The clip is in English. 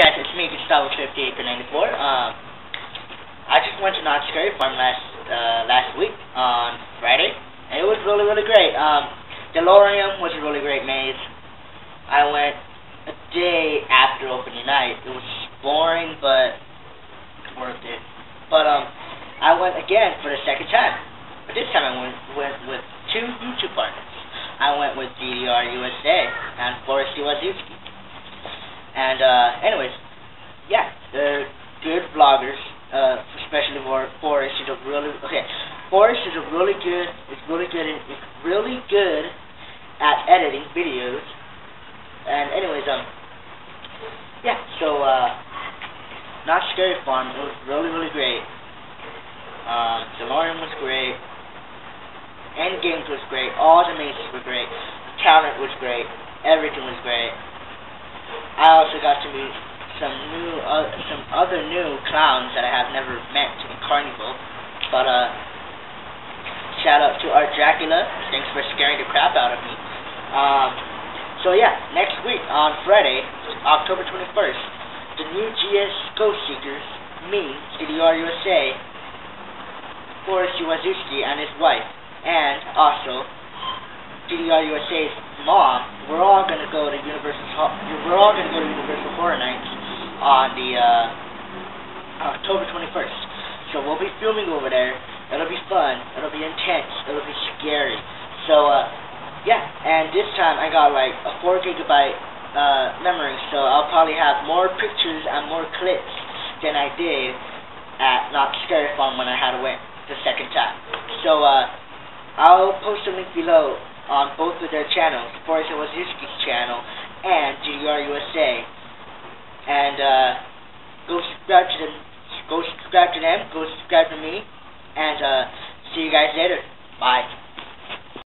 guys, it's me, Gustavo58 for 94. Um, I just went to Knott's Scary Farm last uh, last week on Friday, and it was really, really great. Um, Delirium was a really great maze. I went a day after opening night. It was boring, but worth it. But um, I went again for the second time. But this time I went, went with two YouTube partners. I went with DDR USA and Forrest Wazowski. And uh, anyways, yeah, they're good vloggers. Uh, especially for Forrest is a really okay. Forrest is a really good. It's really good. In, it's really good at editing videos. And anyways, um, yeah. So uh, Knott's Scary Farm. It was really really great. Um, Delirium was great. Endgames was great. All the mazes were great. The talent was great. Everything was great. I also got to meet some new, uh, some other new clowns that I have never met in Carnival. But uh, shout out to Art Dracula. Thanks for scaring the crap out of me. Um, so yeah, next week on Friday, October 21st, the new GS Ghost Seekers, me, DDR USA, Forrest Wazowski and his wife, and also DDR USA's mom, we're all gonna go to Universal. We're all gonna go to Universal Horror Nights on the uh, October 21st. So we'll be filming over there. It'll be fun. It'll be intense. It'll be scary. So uh, yeah. And this time I got like a four gigabyte uh, memory, so I'll probably have more pictures and more clips than I did at Knott's Scary Farm when I had to went the second time. So uh, I'll post a link below on both of their channels, Forrest Wazowski's channel and DDR USA. And uh, go subscribe to them. Go subscribe to them. Go subscribe to me. And uh, see you guys later. Bye.